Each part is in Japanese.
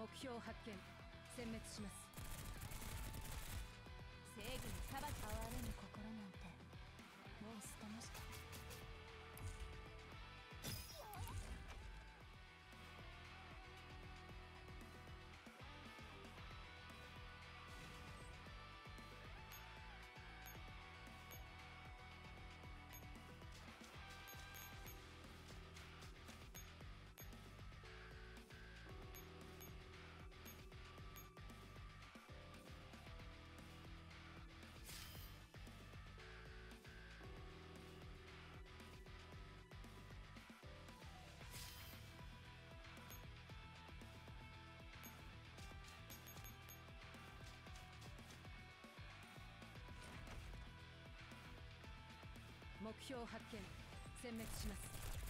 目標発見。殲滅します。正義に裁き。哀れぬ心なんて目標発見。殲滅します。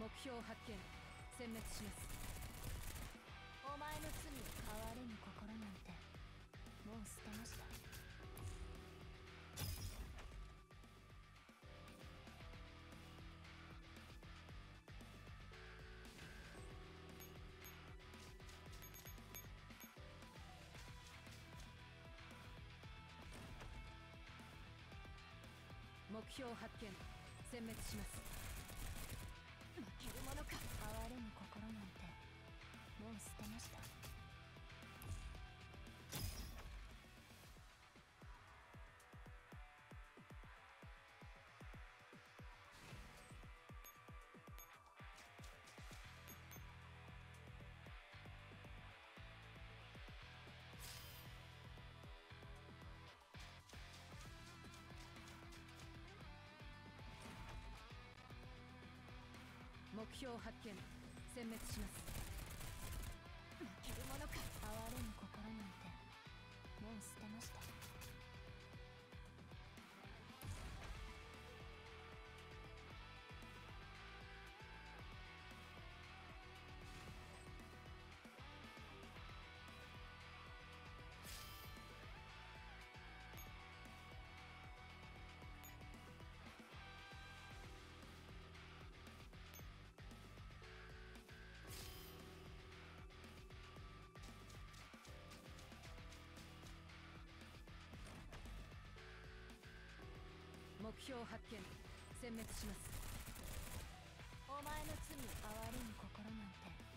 目標を発見。殲滅します。お前の罪を哀れぬ心なんてもう捨てました目標発見。殲滅します。負けるものか。哀れぬ心なんてもう捨てました。目標発見。殲滅します。負けるものか。哀れぬ心なんてもう捨てました目標発見。殲滅します。お前の罪を哀れぬ心なんて。